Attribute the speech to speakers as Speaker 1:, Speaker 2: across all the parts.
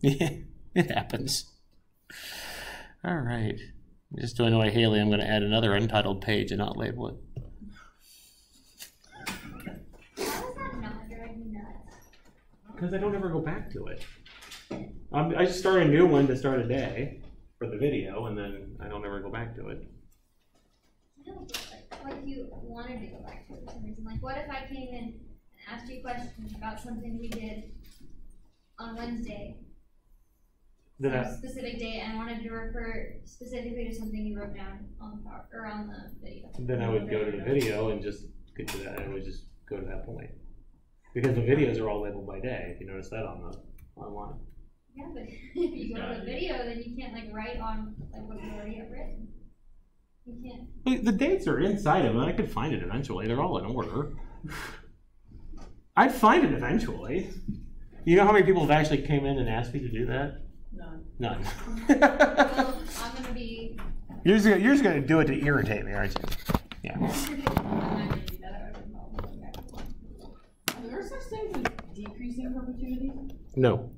Speaker 1: Yeah, it happens. All right. Just to annoy Haley, I'm going to add another untitled page and not label it.
Speaker 2: How does that not drive me nuts?
Speaker 1: Because I don't ever go back to it. Um, I just start a new one to start a day for the video, and then I don't ever go back to it.
Speaker 2: No, but like, like you wanted to go back to it for some reason. Like, what if I came in and asked you questions about something we did on Wednesday,
Speaker 1: Then
Speaker 2: some specific day, and I wanted to refer specifically to something you wrote down on the power, or on the video?
Speaker 1: then I would go to the video and just get to that. I would just go to that point because the videos are all labeled by day. If you notice that on the online.
Speaker 2: Yeah, but if you go to the video, then you can't like write on like what you already have written. You can't.
Speaker 1: But the dates are inside of it. I could find it eventually. They're all in order. I'd find it eventually. You know how many people have actually came in and asked me to do that?
Speaker 3: None.
Speaker 1: None.
Speaker 2: Well, I'm gonna be.
Speaker 1: you're, just gonna, you're just gonna do it to irritate me, aren't you? Yeah.
Speaker 2: I'm not gonna do that. I would involve going back to one.
Speaker 3: Are there such things as decreasing perpetuity?
Speaker 1: No.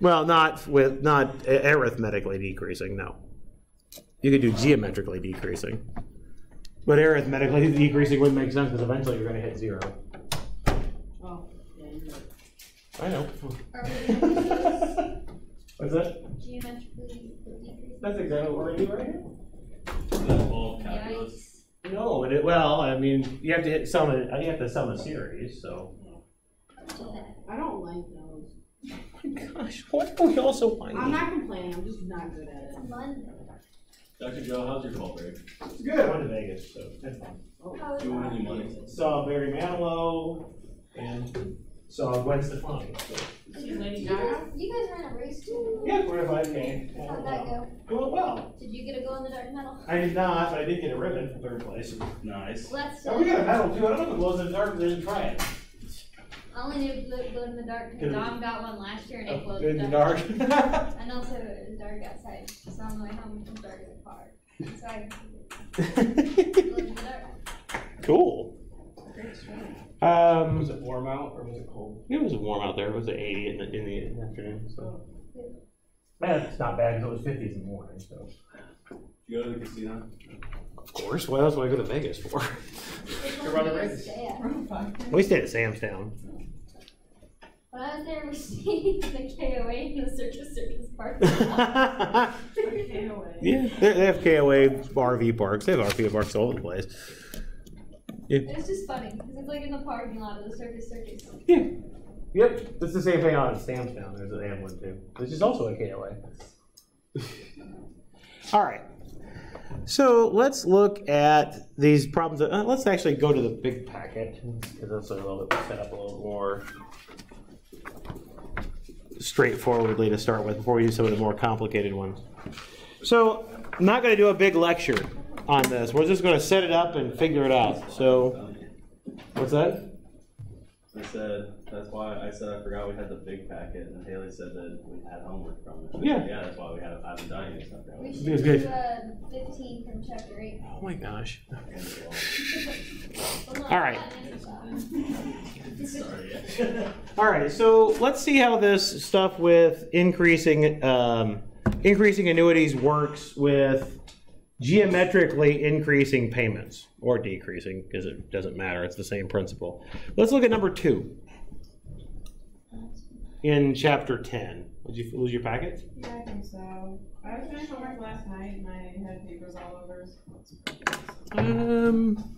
Speaker 1: Well, not with not arithmetically decreasing. No. You could do geometrically decreasing, but arithmetically decreasing wouldn't make sense because eventually you're going to hit zero.
Speaker 3: Oh, yeah, you're right.
Speaker 1: I know.
Speaker 2: Are we gonna do those
Speaker 1: What's that?
Speaker 2: geometrically decreasing?
Speaker 1: That's exactly what we're going to right here.
Speaker 4: That's all calculus.
Speaker 2: Yikes.
Speaker 1: No, but it, well, I mean, you have to hit sum. A, you have to sum a series. So.
Speaker 3: I don't like those.
Speaker 1: Oh my gosh, what are we also
Speaker 3: I'm not complaining, I'm just not good at it.
Speaker 2: London.
Speaker 4: Dr. Joe, how's your fall break?
Speaker 1: It's good. I went to Vegas, so that's fun.
Speaker 2: How is
Speaker 4: Do you win
Speaker 2: that?
Speaker 4: any money?
Speaker 1: Saw Barry Manilow and saw Gwen Stefani. So.
Speaker 3: Lady
Speaker 2: You
Speaker 3: Gaga?
Speaker 2: guys, you guys ran a race too.
Speaker 1: Yeah, four to five K.
Speaker 2: How'd that go?
Speaker 1: Going well.
Speaker 2: Did you get a go in the dark medal?
Speaker 1: I did not, but I did get a ribbon for third place.
Speaker 4: Nice.
Speaker 2: Well, that's.
Speaker 1: Oh, we got a medal too. I don't know if it glows in the dark, but they didn't try it.
Speaker 2: I only knew it glowed glowed in the dark
Speaker 1: Good.
Speaker 2: because Dom got one last year and it oh, glowed
Speaker 1: in the dark.
Speaker 2: And also it was dark outside, so I'm like, how much is dark in the car? So I glowed in the dark.
Speaker 1: cool.
Speaker 3: Great story.
Speaker 1: Um,
Speaker 5: Was it warm out or was it cold?
Speaker 1: it was warm out there. It was 80 in the, in the afternoon. So. Yeah, it's not bad because it was 50s in the morning. So.
Speaker 4: Did you go to the casino?
Speaker 1: Of course. What else would I go to Vegas for?
Speaker 2: Which
Speaker 5: Go
Speaker 2: one
Speaker 5: run
Speaker 2: did
Speaker 5: the race.
Speaker 1: we stayed at Sam's Town.
Speaker 2: When I was there, we stayed in the KOA in the Circus Circus park.
Speaker 1: yeah, they, they have KOA RV parks. They have RV parks all over the place.
Speaker 2: It was just funny because it's like in the parking lot of the Circus Circus.
Speaker 1: Yeah. Yep, it's the same thing out at Sam's Town. There's a ham one too, which is also a KOA. All right. So let's look at these problems. Uh, let's actually go to the big packet because that's a little bit set up a little more straightforwardly to start with before we do some of the more complicated ones. So I'm not going to do a big lecture on this. We're just going to set it up and figure it out. So what's that?
Speaker 4: I said, that's why I said I forgot we had the big packet, and Haley said that we had homework from it.
Speaker 1: Yeah.
Speaker 4: Yeah, that's why we have, I haven't done any stuff
Speaker 2: We should
Speaker 1: Good,
Speaker 2: do
Speaker 1: good.
Speaker 2: uh, 15 from chapter 8.
Speaker 1: Oh my gosh. All right.
Speaker 2: that is,
Speaker 4: Sorry.
Speaker 1: All right, so let's see how this stuff with increasing um, increasing annuities works with geometrically increasing payments or decreasing because it doesn't matter. It's the same principle. Let's look at number two in chapter ten. Did you lose your packet?
Speaker 3: Yeah, I think so. I was doing homework last night and I had papers all over.
Speaker 1: Um,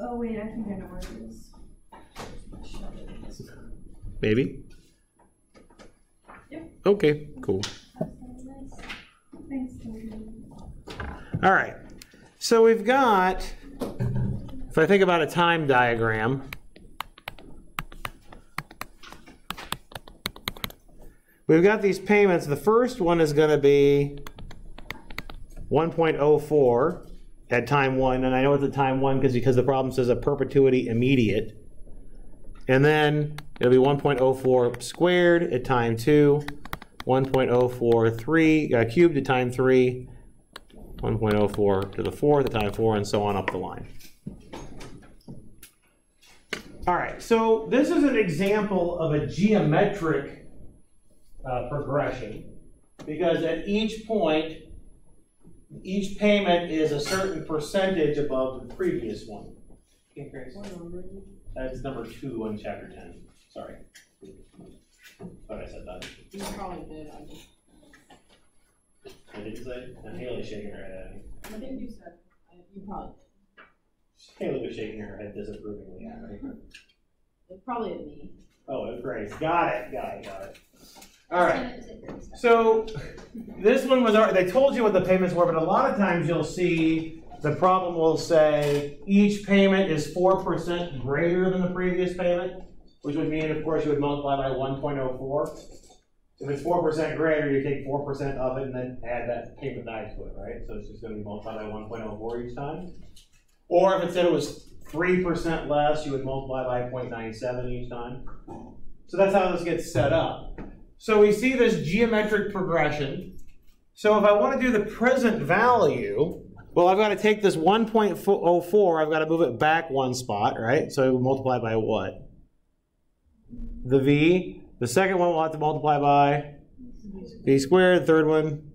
Speaker 3: Oh, wait, I think I know where it is.
Speaker 1: maybe.
Speaker 3: Yep.
Speaker 1: Okay. Cool.
Speaker 3: Thanks.
Speaker 1: All right. So we've got, if I think about a time diagram, we've got these payments. The first one is going to be 1.04 at time one, and I know it's at time one because because the problem says a perpetuity immediate. And then it'll be 1.04 squared at time two, 1.043 uh, cubed at time three, 1.04 to the fourth at time four, and so on up the line. All right, so this is an example of a geometric uh, progression because at each point, each payment is a certain percentage above the previous one. Okay, That's number two on chapter ten. Sorry. Thought I said that.
Speaker 3: You probably did, I just,
Speaker 1: I didn't say. And Haley's shaking her head at me.
Speaker 3: I think you said, I- you probably,
Speaker 1: Haley was shaking her head disapprovingly at me.
Speaker 3: it's probably at me.
Speaker 1: Oh, it was Grace. Got it. Got it. Got it. All right.
Speaker 2: And it was a good stuff.
Speaker 1: So this one was, already- they told you what the payments were, but a lot of times you'll see the problem will say each payment is four percent greater than the previous payment, which would mean, of course, you would multiply by one point oh four. If it's four percent greater, you take four percent of it and then add that payment value to it, right? So it's just gonna be multiplied by one point oh four each time. Or if it said it was three percent less, you would multiply by 0.97 each time. So that's how this gets set up. So we see this geometric progression. So if I want to do the present value, well, I've got to take this 1.04, I've got to move it back one spot, right? So multiply by what? The v. The second one we'll have to multiply by v squared, the third one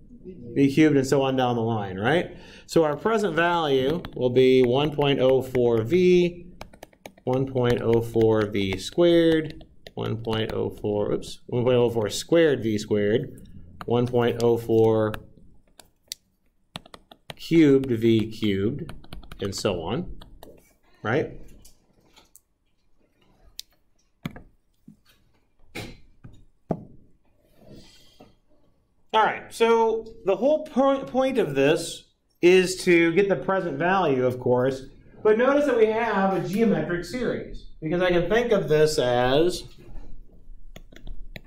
Speaker 1: v cubed, and so on down the line, right? So our present value will be 1.04v, 1.04v squared, 1.04, oops, 1.04 squared v squared, 1.04 cubed v cubed, and so on, right? All right, so the whole po- point of this is to get the present value, of course, but notice that we have a geometric series because I can think of this as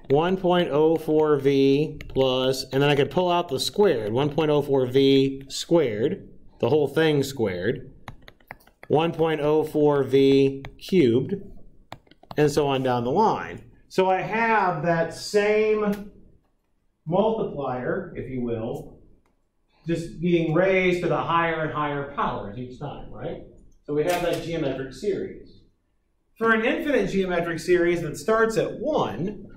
Speaker 1: 1.04v plus, and then I could pull out the squared, 1.04v squared, the whole thing squared, 1.04v cubed, and so on down the line. So I have that same multiplier, if you will, just being raised to the higher and higher powers each time, right? So we have that geometric series. For an infinite geometric series that starts at 1,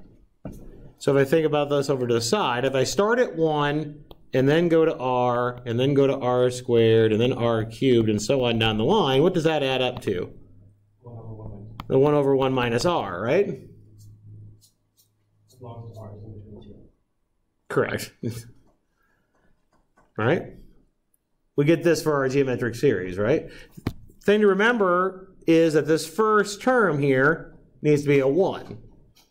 Speaker 1: so if I think about this over to the side, if I start at 1 and then go to r, and then go to r squared, and then r cubed, and so on down the line, what does that add up to?
Speaker 5: One over one
Speaker 1: The 1 over 1 minus r, right?
Speaker 5: as long as R is in between two.
Speaker 1: Correct. right? We get this for our geometric series, right? Thing to remember is that this first term here needs to be a 1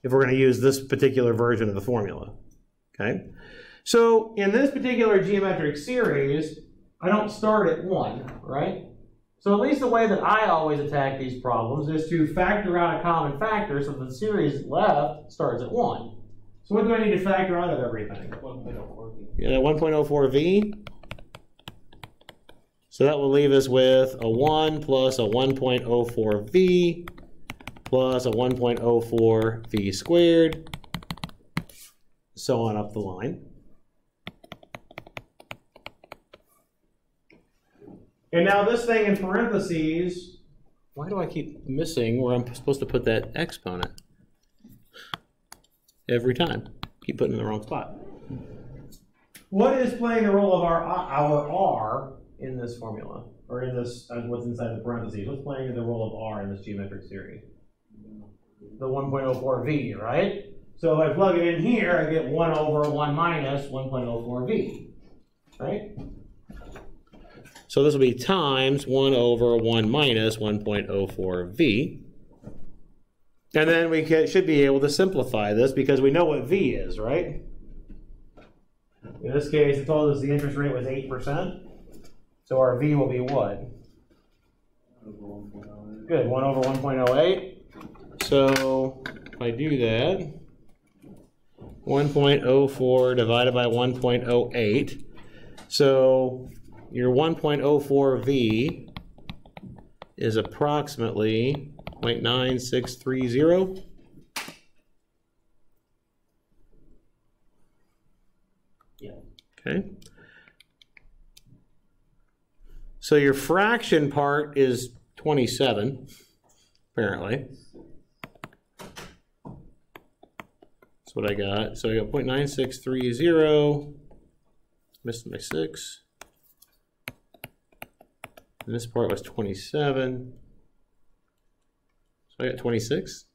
Speaker 1: if we're going to use this particular version of the formula. Okay? So in this particular geometric series, I don't start at 1, right? So at least the way that I always attack these problems is to factor out a common factor so the series left starts at 1. So what do I need to factor out of everything?
Speaker 5: One point oh four V.
Speaker 1: Yeah, 1.04v. So that will leave us with a 1 plus a 1.04v plus a 1.04v squared, so on up the line. And now this thing in parentheses, why do I keep missing where I'm supposed to put that exponent? Every time. Keep putting it in the wrong spot. What is playing the role of our our r in this formula, or in this uh, what's inside the parentheses? What's playing the role of r in this geometric series? The 1.04v, right? So if I plug it in here, I get 1 over 1 minus 1.04v, right? So this will be times 1 over 1 minus 1.04v. And then we can, should be able to simplify this because we know what v is, right? In this case, it told us the interest rate was 8%. So our v will be what? Good, 1 over 1.08. So if I do that, 1.04 divided by 1.08. So your 1.04v is approximately 0.9630.
Speaker 5: Yeah.
Speaker 1: Okay. So your fraction part is 27. apparently. That's what I got. So I got 0.9630. Missed my six. And this part was 27. So I got 26?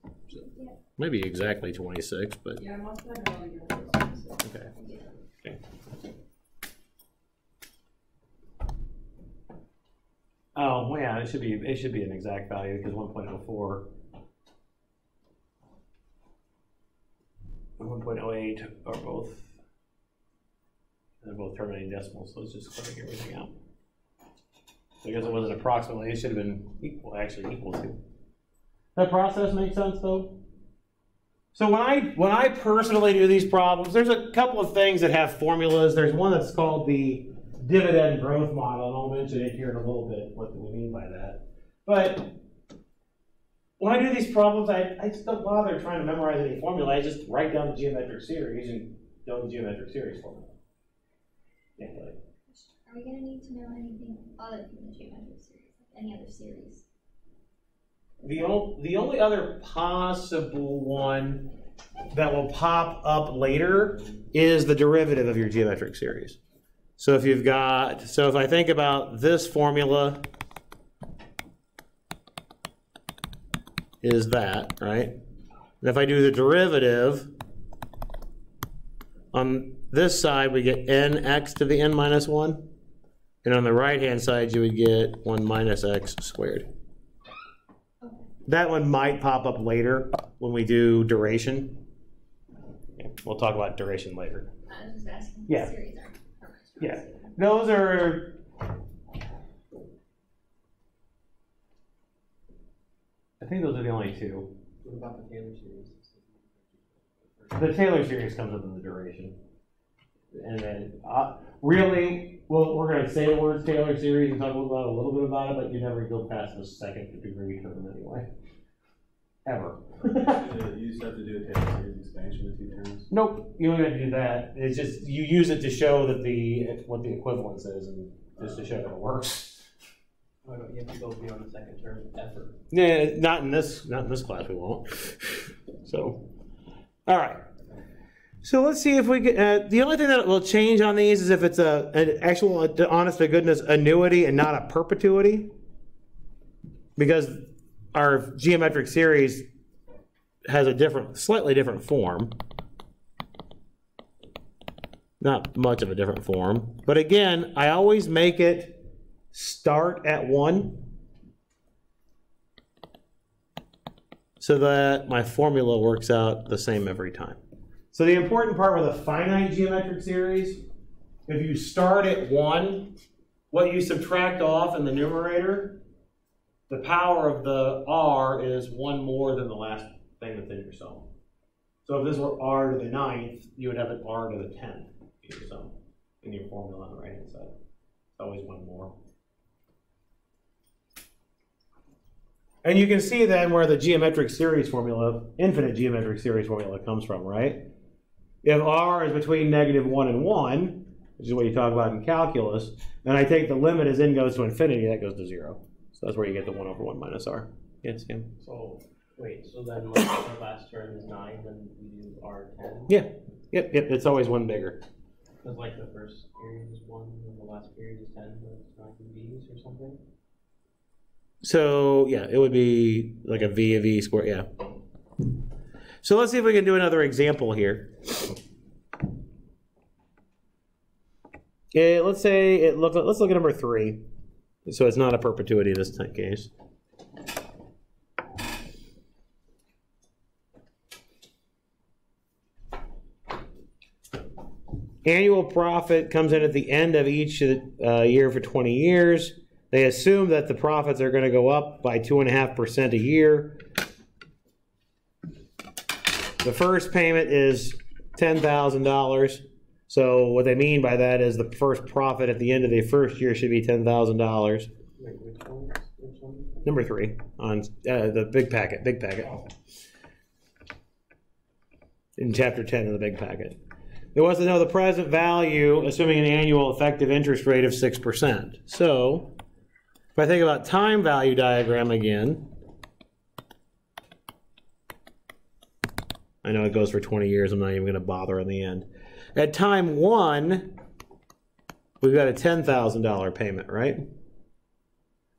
Speaker 1: Maybe exactly 26, but
Speaker 3: Yeah, most of them are
Speaker 1: okay. okay. Oh, well, yeah, it should be, it should be an exact value because 1.04 1.08 are both, they're both terminating decimals, so let's just click everything out. I guess it wasn't approximately, it should have been equal, actually equal to. That process make sense though? So when I when I personally do these problems, there's a couple of things that have formulas. There's one that's called the dividend growth model, and I'll mention it here in a little bit what we mean by that. But when I do these problems, I, I just don't bother trying to memorize any formula. I just write down the geometric series and know the geometric series formula. Yeah,
Speaker 2: Are we gonna need to know anything other than the geometric series, like any other series?
Speaker 1: The, the only other possible one that will pop up later is the derivative of your geometric series. So if you've got, so if I think about this formula is that, right? And if I do the derivative, on this side we get nx to the n minus 1. And on the right-hand side you would get 1 minus x squared. That one might pop up later when we do duration. Yeah, We'll talk about duration later.
Speaker 2: I was just asking.
Speaker 1: Yeah.
Speaker 2: what Series are.
Speaker 1: Yeah. Those are. I think those are the only two.
Speaker 5: What about the Taylor series?
Speaker 1: The Taylor series comes up in the duration. And then, uh, really, well, we're gonna say the words Taylor series and talk about a little bit about it, but you never go past the second degree term anyway. Ever.
Speaker 4: You just have to do a Taylor series expansion with two terms.
Speaker 1: Nope, you don't have to do that. It's just, you use it to show that the, what the equivalence is and just to show that it works.
Speaker 5: Oh, no, you have to go beyond the second term effort.
Speaker 1: Yeah, not in this, not in this class, we won't. So, all right. So let's see if we get, uh, the only thing that will change on these is if it's a, an actual, honest to goodness annuity and not a perpetuity. Because our geometric series has a different, slightly different form. Not much of a different form. But again, I always make it start at one. so that my formula works out the same every time. So the important part with a finite geometric series, if you start at one, what you subtract off in the numerator, the power of the r is one more than the last thing within in your sum. So if this were r to the ninth, you would have an r to the tenth in your sum, in your formula on the right hand side. It's always one more. And you can see then where the geometric series formula, infinite geometric series formula comes from, right? If r is between negative 1 and 1, which is what you talk about in calculus, and I take the limit as n goes to infinity, that goes to 0. So that's where you get the 1 over 1 minus r. Yes, Kim?
Speaker 5: So, wait, so then like the last term is nine, then we do R ten?
Speaker 1: Yeah. Yep, yep, it's always one bigger.
Speaker 5: Cause like the first period is one, and the last period is ten, but it's not V's or something?
Speaker 1: So, yeah, it would be like a v of e squared, yeah. So let's see if we can do another example here. Yeah, let's say it look. Let's look at number three. So it's not a perpetuity in this case. Annual profit comes in at the end of each uh, year for 20 years. They assume that the profits are going to go up by 2.5% a year. The first payment is $10,000. So what they mean by that is the first profit at the end of the first year should be $10,000.
Speaker 5: Wait, which one, which one?
Speaker 1: Number three on uh, the big packet, big packet. In chapter 10 of the big packet. It wants to know the present value, assuming an annual effective interest rate of 6%. So, if I think about time value diagram again, I know it goes for 20 years. I'm not even going to bother in the end. At time one, we've got a $10,000 payment, right?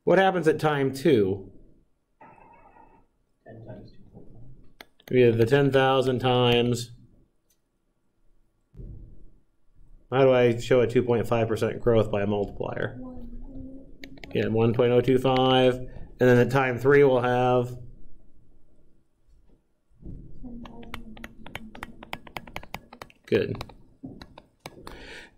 Speaker 1: What happens at time two?
Speaker 5: Ten times two point five.
Speaker 1: We have the 10,000 times. How do I show a 2.5% growth by a multiplier? Yeah, 1.025. And then at time three, we'll have Good.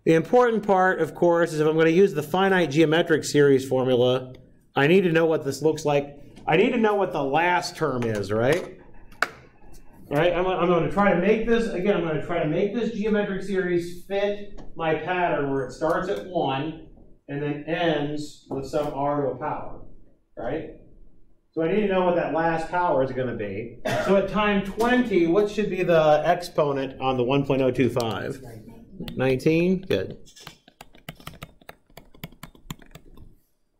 Speaker 1: The important part, of course, is if I'm going to use the finite geometric series formula, I need to know what this looks like. I need to know what the last term is, right? Right, I'm, I'm going to try to make this, again, I'm going to try to make this geometric series fit my pattern where it starts at 1 and then ends with some r to a power, right? So I need to know what that last power is going to be. So at time 20, what should be the exponent on the 1.025? 19? Good.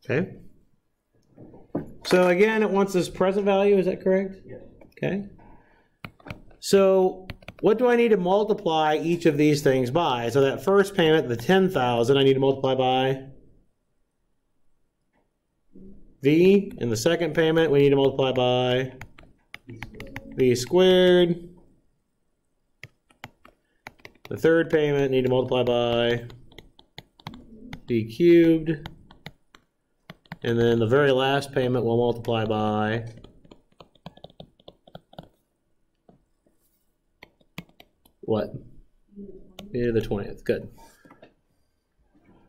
Speaker 1: Okay. So again, it wants this present value, is that correct?
Speaker 5: Yeah.
Speaker 1: Okay. So what do I need to multiply each of these things by? So that first payment, the 10,000, I need to multiply by V. in the second payment, we need to multiply by V squared. The third payment, need to multiply by V cubed. And then the very last payment we'll multiply by what? To the 20th. Good.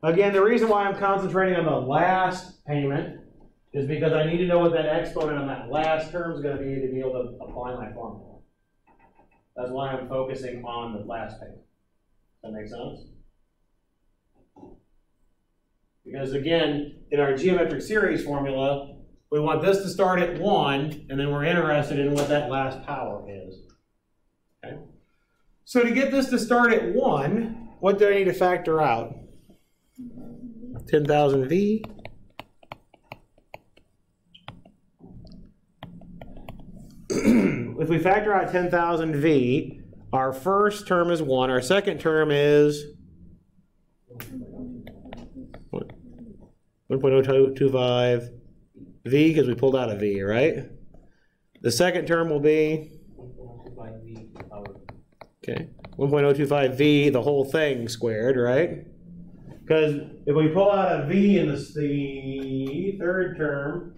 Speaker 1: Again, the reason why I'm concentrating on the last payment is because I need to know what that exponent on that last term is going to be to be able to apply my formula. That's why I'm focusing on the last payment. That make sense? Because again, in our geometric series formula, we want this to start at 1, and then we're interested in what that last power is. Okay? So to get this to start at 1, what do I need to factor out? 10,000 V. if we factor out 10,000 V, our first term is 1, our second term is 1.025 V because we pulled out a V, right? The second term will be
Speaker 5: the.
Speaker 1: Okay, 1.025 v, the whole thing squared, right? Because if we pull out a v in this, the third term,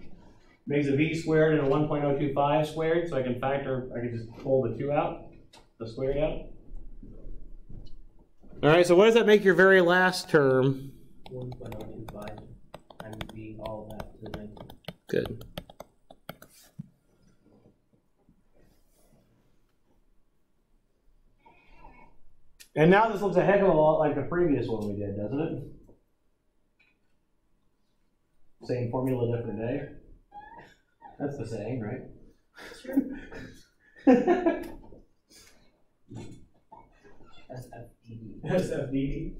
Speaker 1: makes a v squared and a 1.025 squared, so I can factor, I can just pull the two out, the squared out. All right, so what does that make your very last term?
Speaker 5: One point oh two five times V, all that to the nineteen.
Speaker 1: Good. And now this looks a heck of a lot like the previous one we did, doesn't it? Same formula, different day. That's the saying, right?
Speaker 5: SFDD.
Speaker 1: SFDD.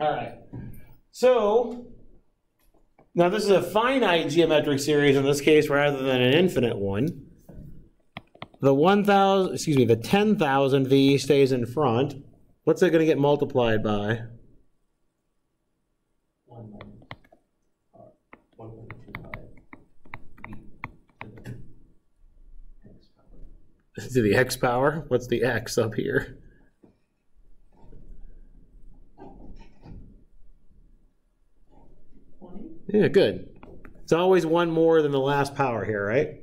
Speaker 1: All right. So now this is a finite geometric series in this case rather than an infinite one. The 1000, excuse me, the 10,000 V stays in front. What's it going to get multiplied by?
Speaker 5: One minus, uh, one point two five V to the X power.
Speaker 1: To the X power? What's the X up here?
Speaker 3: Twenty?
Speaker 1: Yeah, good. It's always one more than the last power here, right?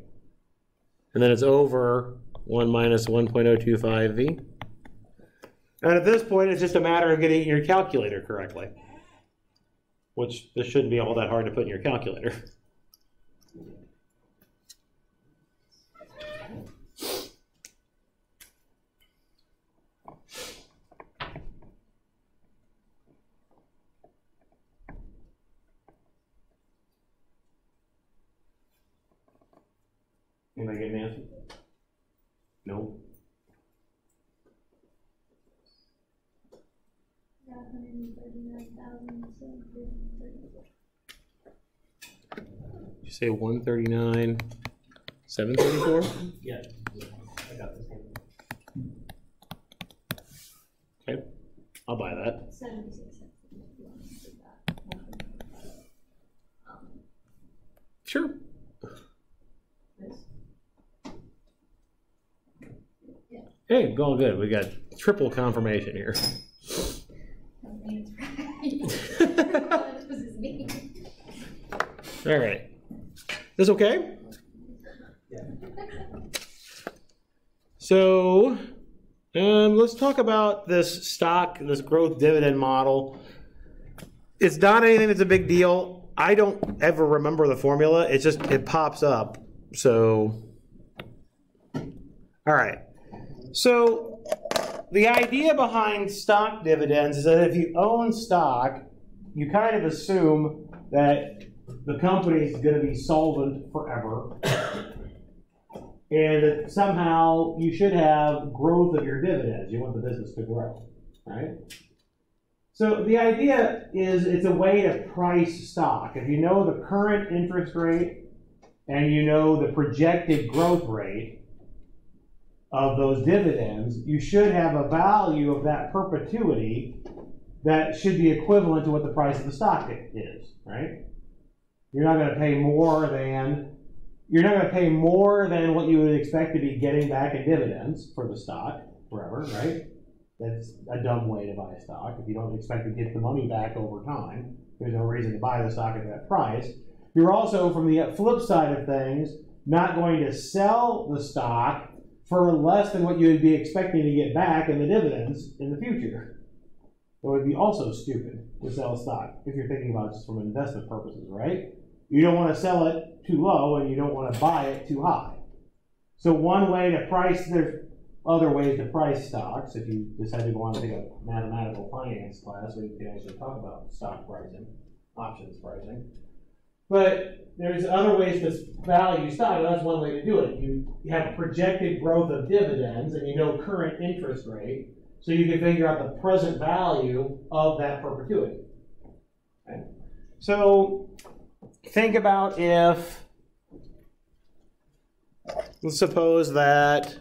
Speaker 1: And then it's over 1 minus 1.025v. And at this point, it's just a matter of getting your calculator correctly. Which this shouldn't be all that hard to put in your calculator. Anybody get an answer? No.
Speaker 2: hundred and thirty-nine thousand, seven hundred and thirty.
Speaker 1: You say 139, Seven thirty-four?
Speaker 5: Yeah. I got this one.
Speaker 1: Okay, I'll buy that.
Speaker 2: Seventy-six cents. if you want to do that.
Speaker 1: Sure. Hey, going good. We got triple confirmation here.
Speaker 2: that means right. Me.
Speaker 1: All right. This okay?
Speaker 5: Yeah.
Speaker 1: So, um, let's talk about this stock, this growth dividend model. It's not anything that's a big deal. I don't ever remember the formula. It just it pops up. So, all right. So, the idea behind stock dividends is that if you own stock, you kind of assume that the company is going to be solvent forever and that somehow you should have growth of your dividends. You want the business to grow, right? So the idea is it's a way to price stock. If you know the current interest rate and you know the projected growth rate of those dividends, you should have a value of that perpetuity that should be equivalent to what the price of the stock is, right? You're not going to pay more than you're not going to pay more than what you would expect to be getting back in dividends for the stock forever, right? That's a dumb way to buy a stock. If you don't expect to get the money back over time, there's no reason to buy the stock at that price. You're also, from the flip side of things, not going to sell the stock for less than what you would be expecting to get back in the dividends in the future. It would be also stupid to sell stock if you're thinking about it just from investment purposes, right? You don't want to sell it too low and you don't want to buy it too high. So one way to price, there's other ways to price stocks. If you decide to go on to take a mathematical finance class, we can actually talk about stock pricing, options pricing. But there's other ways to value stock. That's one way to do it. You, you have projected growth of dividends and you know current interest rate, so you can figure out the present value of that perpetuity. Okay? So think about if, let's suppose that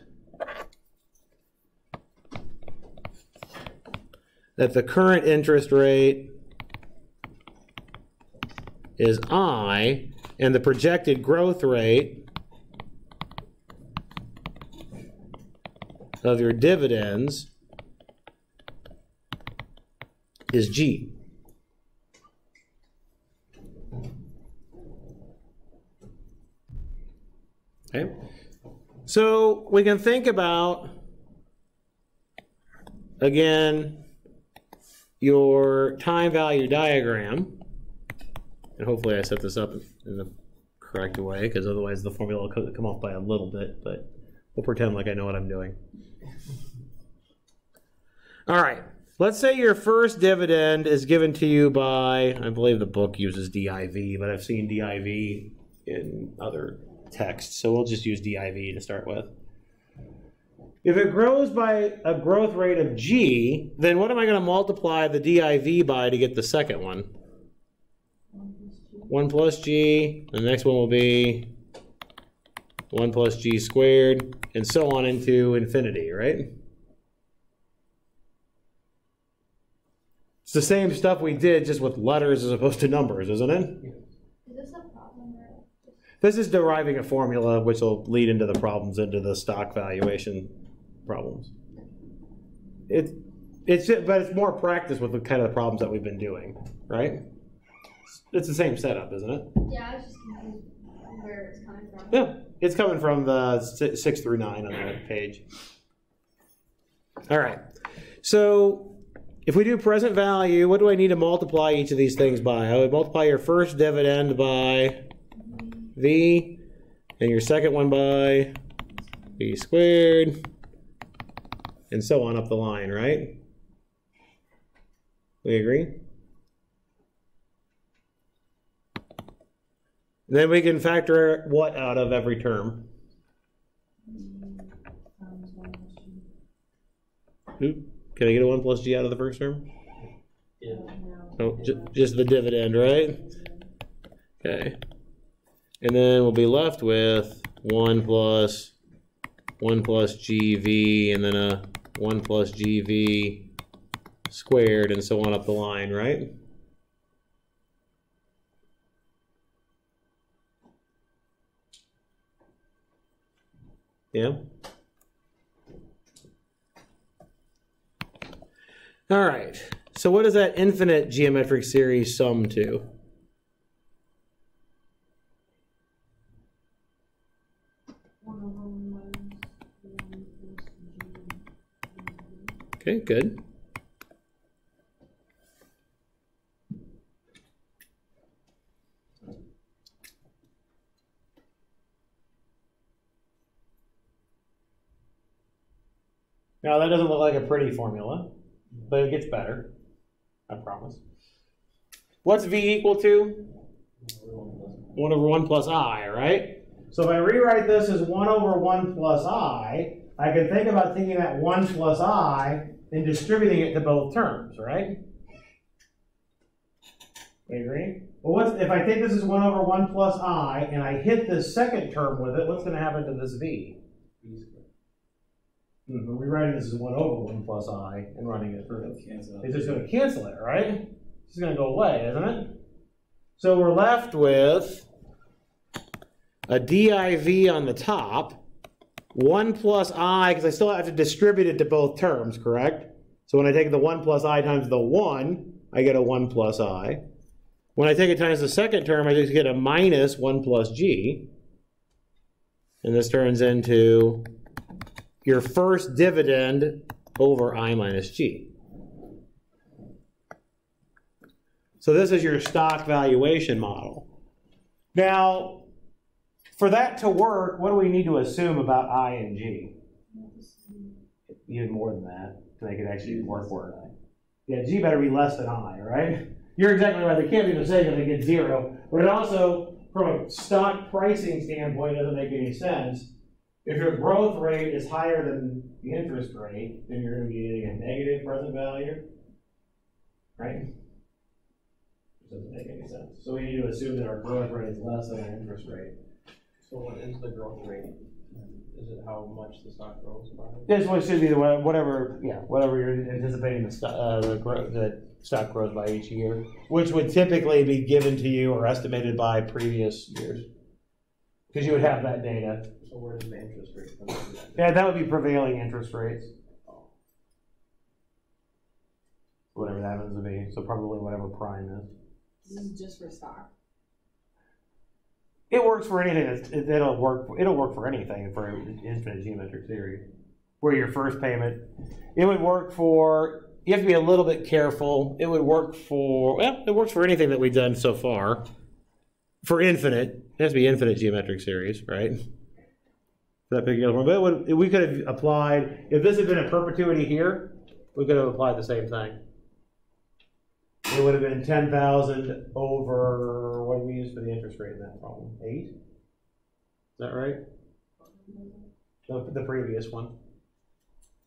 Speaker 1: that the current interest rate is I, and the projected growth rate of your dividends is G. Okay? So we can think about, again, your time value diagram. And hopefully I set this up in the correct way, because otherwise the formula will come off by a little bit, but we'll pretend like I know what I'm doing. All right. Let's say your first dividend is given to you by, I believe the book uses DIV, but I've seen DIV in other texts, so we'll just use DIV to start with. If it grows by a growth rate of G, then what am I going to multiply the DIV by to get the second one? 1 plus G, the next one will be 1 plus G squared, and so on into infinity, right? It's the same stuff we did, just with letters as opposed to numbers, isn't it?
Speaker 2: Is this a problem?
Speaker 1: This is deriving a formula which will lead into the problems, into the stock valuation problems. It, it's, but it's more practice with the kind of the problems that we've been doing, right? It's the same setup, isn't it?
Speaker 2: Yeah, I was just confused where it's coming from.
Speaker 1: Yeah, it's coming from the si- six through nine on that page. All right, so if we do present value, what do I need to multiply each of these things by? I would multiply your first dividend by v, and your second one by v squared, and so on up the line, right? We agree? Then we can factor what out of every term?
Speaker 3: Times one plus G.
Speaker 1: Oop, Can I get a 1 plus g out of the first term?
Speaker 5: Yeah.
Speaker 1: Oh, ju- just the dividend, right? Okay. And then we'll be left with one plus one plus GV and then a one plus GV squared and so on up the line, right? Yeah. All right. So what does that infinite geometric series sum to? Okay, good. Now that doesn't look like a pretty formula, but it gets better. I promise. What's v equal to? 1 over 1 plus i, right? So if I rewrite this as 1 over 1 plus i, I can think about taking that 1 plus i and distributing it to both terms, right? We agree? Well, what's, if I take this as 1 over 1 plus i and I hit this second term with it, what's going to happen to this v? Hmm, We're rewriting this as 1 over 1 plus i and running it through.
Speaker 4: Cancel.
Speaker 1: It's just going to cancel it, right? It's just going to go away, isn't it? So we're left with a div on the top, 1 plus i, because I still have to distribute it to both terms, correct? So when I take the 1 plus i times the 1, I get a 1 plus i. When I take it times the second term, I just get a minus 1 plus g. And this turns into your first dividend over i minus g. So this is your stock valuation model. Now, for that to work, what do we need to assume about I and G? Even more than that, to make it actually work for it. Yeah, G better be less than I, right? You're exactly right. They can't be the same if they get zero. But it also, from a stock pricing standpoint, doesn't make any sense. If your growth rate is higher than the interest rate, then you're going to be getting a negative present value, right? Doesn't make any sense. So we need to assume that our growth rate is less than our interest rate.
Speaker 5: So what is the growth rate? Is it how much the stock grows by?
Speaker 1: This one should be the whatever, yeah, whatever you're anticipating the stock, uh, the growth, the stock grows by each year, which would typically be given to you or estimated by previous years. Because you would have that data.
Speaker 5: So where does the interest rate come from?
Speaker 1: Yeah, that would be prevailing interest rates. Whatever that happens to be, so probably whatever prime is.
Speaker 3: This is just for stock.
Speaker 1: It works for anything. That's, it, it'll work. It'll work for anything for infinite geometric series. Where your first payment, it would work for. You have to be a little bit careful. It would work for. Well, it works for anything that we've done so far. For infinite, it has to be infinite geometric series, right? That particular one, but it would, we could have applied if this had been a perpetuity here. We could have applied the same thing. It would have been ten thousand over, what did we use for the interest rate in that problem? Eight? Is that right? The, the previous one.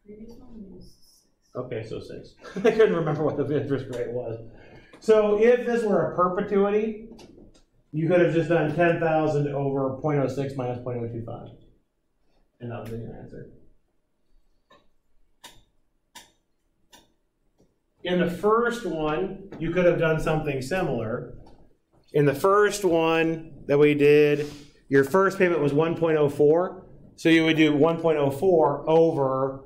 Speaker 3: Previous one was six.
Speaker 1: Okay, so six. I couldn't remember what the interest rate was. So if this were a perpetuity, you could have just done ten thousand over 0.06 minus 0.025. And that be your answer. In the first one, you could have done something similar. In the first one that we did, your first payment was 1.04. So you would do 1.04 over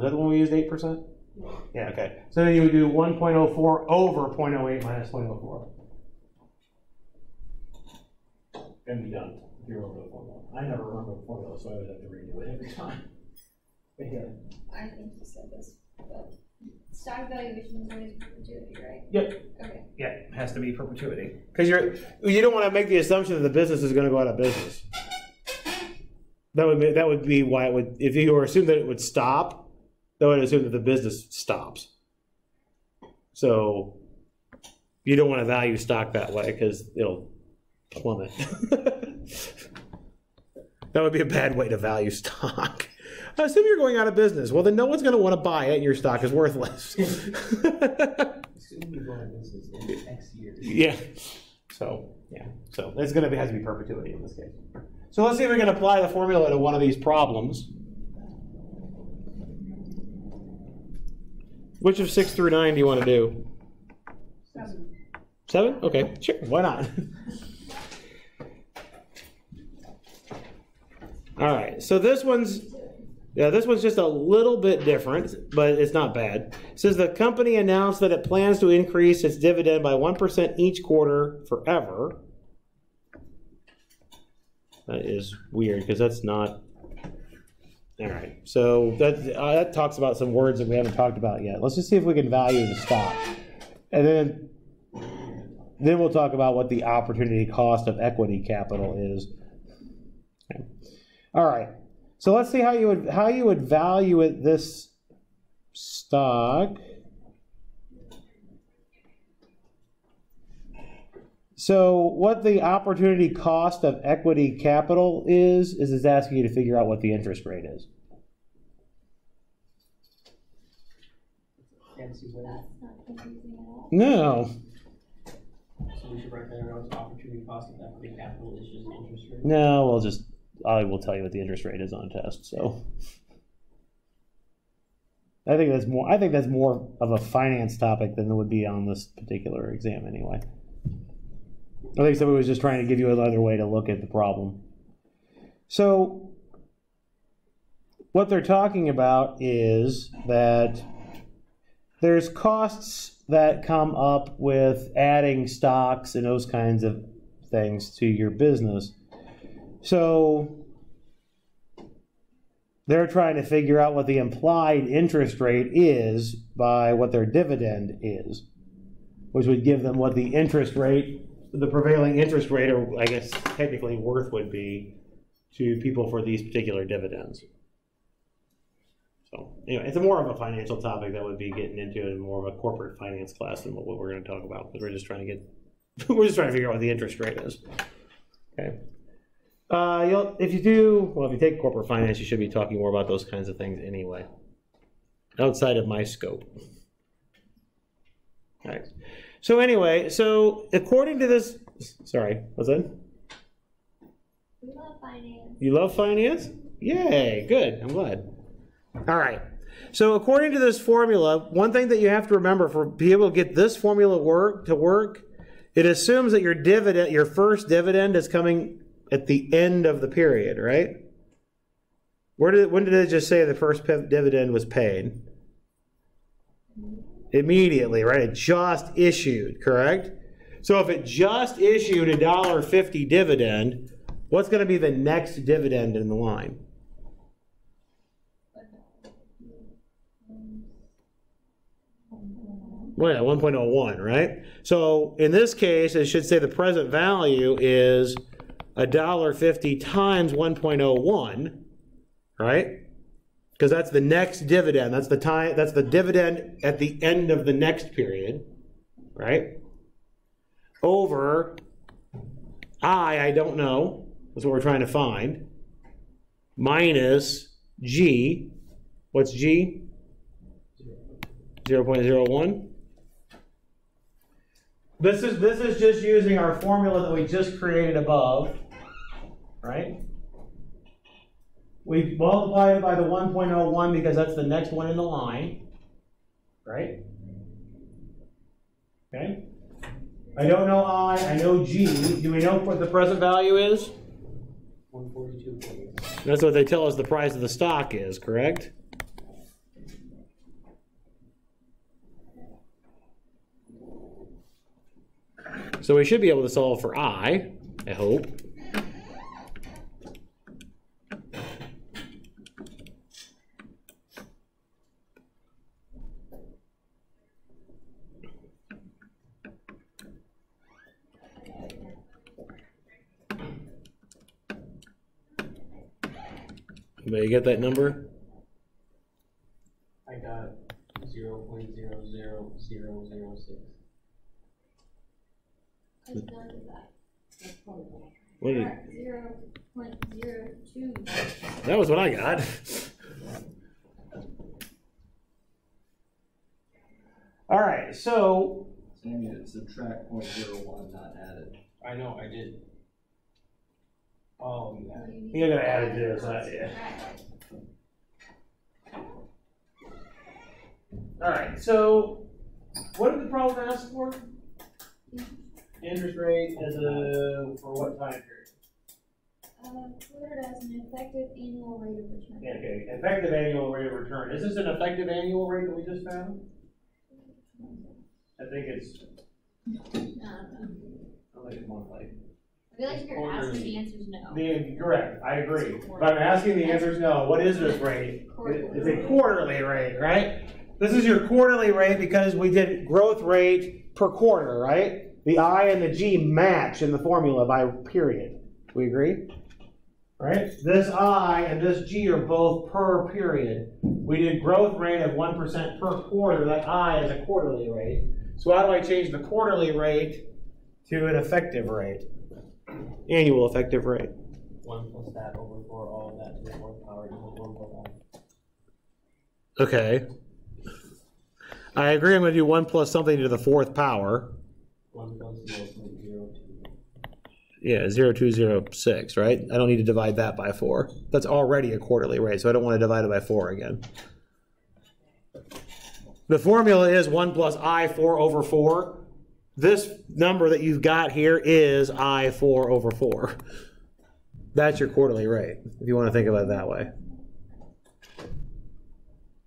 Speaker 1: was that the one we used eight percent? Yeah, okay. So then you would do one point oh four over 0.08 minus 0.04. And be done. If you're the formula. I never remember the formula, so I would have to redo it every time. But yeah.
Speaker 2: I think you said this, but stock valuation is always perpetuity, right?
Speaker 1: Yep.
Speaker 2: Okay.
Speaker 1: Yeah, it has to be perpetuity. Because you're you don't want to make the assumption that the business is going to go out of business. That would be, that would be why it would if you were assumed that it would stop, that would assume that the business stops. So you don't want to value stock that way because it'll plummet. that would be a bad way to value stock. Assume you're going out of business. Well, then no one's going to want to buy it, and your stock is worthless.
Speaker 5: Assume you go into business in X years.
Speaker 1: Yeah. So yeah. So it's gonna be has to be perpetuity in this case. So let's see if we can apply the formula to one of these problems. Which of six through nine do you want to do?
Speaker 3: Seven.
Speaker 1: Seven? Okay, sure. Why not? All right. So this one's yeah, this one's just a little bit different, but it's not bad. It says the company announced that it plans to increase its dividend by one percent each quarter forever. That is weird because that's not. All right. So that uh, that talks about some words that we haven't talked about yet. Let's just see if we can value the stock, and then then we'll talk about what the opportunity cost of equity capital is. Okay. All right. So let's see how you would how you would value it this stock. So what the opportunity cost of equity capital is is it's asking you to figure out what the interest rate is.
Speaker 2: That's not confusing at all.
Speaker 1: No.
Speaker 5: So we should write that around as opportunity cost of equity capital is just interest rate.
Speaker 1: No, we'll just I will tell you what the interest rate is on test. So I think that's more I think that's more of a finance topic than it would be on this particular exam anyway. I think somebody was just trying to give you another way to look at the problem. So what they're talking about is that there's costs that come up with adding stocks and those kinds of things to your business. So they're trying to figure out what the implied interest rate is by what their dividend is, which would give them what the interest rate, the prevailing interest rate, or I guess technically worth would be to people for these particular dividends. So anyway, it's more of a financial topic that would be getting into in more of a corporate finance class than what what we're going to talk about because we're just trying to get we're just trying to figure out what the interest rate is. Okay. Uh, you'll, if you do, well, if you take corporate finance, you should be talking more about those kinds of things anyway, outside of my scope. All right. So anyway, so according to this, sorry, what's that?
Speaker 2: We love finance.
Speaker 1: You love finance? Yay, good. I'm glad. All right. So according to this formula, one thing that you have to remember for be able to get this formula work to work, it assumes that your dividend, your first dividend is coming at the end of the period, right? Where did when did it just say the first dividend was paid? Immediately, right? It just issued, correct? So if it just issued a dollar fifty dividend, what's going to be the next dividend in the line? Well, yeah, 1.01, right? So in this case, it should say the present value is a dollar fifty times 1.01, right? Because that's the next dividend. That's the time. That's the dividend at the end of the next period, right? Over I, I don't know. That's what we're trying to find. Minus G. What's G? 0.01. This is this is just using our formula that we just created above, right? We multiply it by the 1.01 because that's the next one in the line, right? Okay. I don't know I, I know G. Do we know what the present value is?
Speaker 5: 142.
Speaker 1: That's what they tell us the price of the stock is, correct? So we should be able to solve for I, I hope. Anybody get that number?
Speaker 5: I got zero point zero zero zero zero six.
Speaker 2: Cause none that.
Speaker 1: What did,
Speaker 2: Zero point zero two.
Speaker 1: that was what I got. All right, so
Speaker 6: Saying you subtract point zero one, not add it.
Speaker 5: I know, I did. Oh, you
Speaker 2: So you need
Speaker 1: You're gonna add it to this, uh, yeah.
Speaker 2: Right.
Speaker 1: Alright, so what did the problem ask for? Interest rate as a, for what time period?
Speaker 2: Uh, put it as an effective annual rate of return.
Speaker 1: Yeah, Okay, effective annual rate of return. Is this an effective annual rate that we just found? I think it's,
Speaker 2: Um,
Speaker 1: I think it's monthly.
Speaker 2: I feel like if you're asking, the answer's no.
Speaker 1: The, correct, I agree. But I'm asking the answer is no. What is this rate? It's a quarterly rate, right? This is your quarterly rate because we did growth rate per quarter, right? The I and the G match in the formula by period. We agree? Right? This I and this G are both per period. We did growth rate of 1% per quarter. That I is a quarterly rate. So how do I change the quarterly rate to an effective rate? Annual effective rate.
Speaker 5: One plus that over four, all of that to the fourth power equals one plus I.
Speaker 1: Okay. I agree. I'm going to do one plus something to the fourth power.
Speaker 5: One plus zero point zero two.
Speaker 1: Yeah, zero two zero six. Right. I don't need to divide that by four. That's already a quarterly rate, so I don't want to divide it by four again. The formula is one plus I four over four. This number that you've got here is I four over four. That's your quarterly rate, if you want to think about it that way.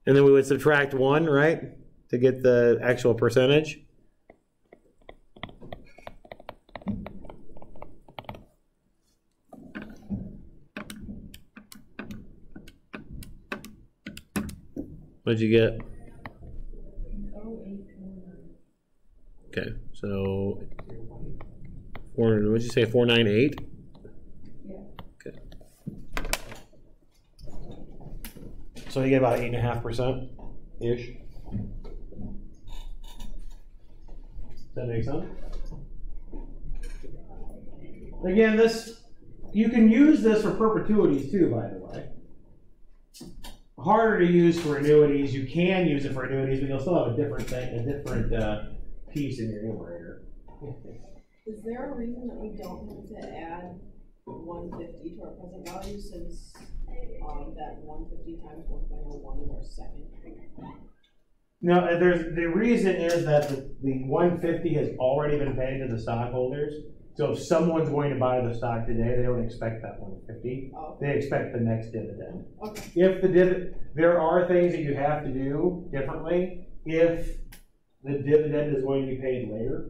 Speaker 1: And then we would subtract one, right, to get the actual percentage. What'd you get? Okay, so four. What'd you say? Four nine eight.
Speaker 3: Yeah.
Speaker 1: Okay. So you get about eight and a half percent ish. Does that make sense? Again, this you can use this for perpetuities too, by the way. Harder to use for annuities. You can use it for annuities, but you'll still have a different thing, a different uh, piece in your numerator.
Speaker 3: Is there a reason that we don't have to add one fifty to our present value since, um, that one fifty times one point oh one is our second?
Speaker 1: No, uh, there's, the reason is that the, the one fifty has already been paid to the stockholders. So if someone's going to buy the stock today, they don't expect that one fifty.
Speaker 3: Oh,
Speaker 1: They expect the next dividend.
Speaker 3: okay,
Speaker 1: If the div, there are things that you have to do differently if the dividend is going to be paid later.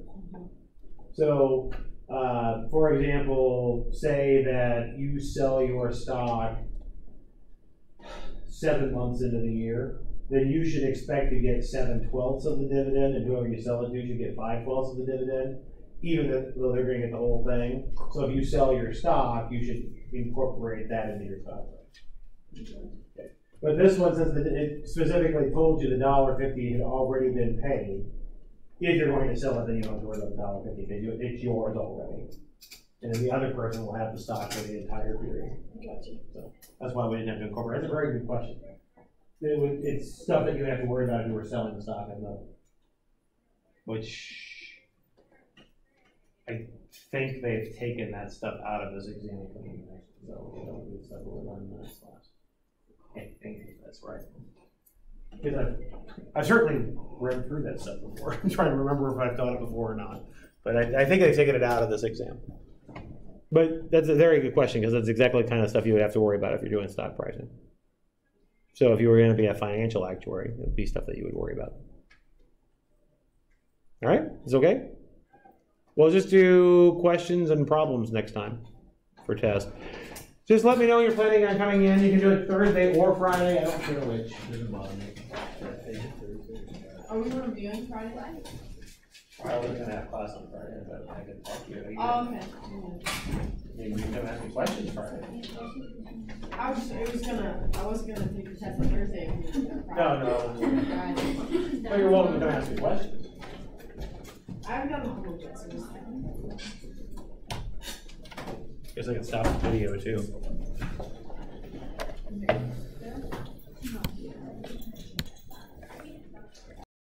Speaker 1: So, uh, for example, say that you sell your stock seven months into the year, then you should expect to get seven twelfths of the dividend, and whoever you sell it to should get five twelfths of the dividend, even if, though they're gonna get the whole thing. So if you sell your stock, you should incorporate that into your stock. But this one, since the- it specifically told you the dollar fifty had already been paid, if you're going to sell it, then you don't have to worry about the dollar fifty, because it's yours already. And then the other person will have the stock for the entire period.
Speaker 3: gotcha.
Speaker 1: So that's why we didn't have to incorporate. That's a very good question. It would, it's stuff that you have to worry about if you were selling the stock at the, which I think they've taken that stuff out of this example. So we don't need stuff we'll learn in class. I that's right. Because I've, I've certainly read through that stuff before. I'm trying to remember if I've done it before or not. But I, I think they've taken it out of this exam. But that's a very good question because that's exactly the kind of stuff you would have to worry about if you're doing stock pricing. So if you were going to be a financial actuary, it would be stuff that you would worry about. All right, is okay? We'll just do questions and problems next time for test. Just let me know you're planning on coming in. You can do it Thursday or Friday. I don't care which. Doesn't bother me.
Speaker 3: Are we reviewing Friday? night?
Speaker 1: I was gonna have class on Friday, but I could talk to you.
Speaker 3: Oh, okay.
Speaker 1: Maybe you can ask me questions Friday.
Speaker 3: I was, it was gonna, I wasn't gonna take the test on Thursday. if we were doing
Speaker 1: No,
Speaker 3: Friday.
Speaker 1: no.
Speaker 3: Friday.
Speaker 1: Well, you're welcome to come ask me questions.
Speaker 3: I haven't done the homework yet, so just.
Speaker 1: Guess I can stop the video too.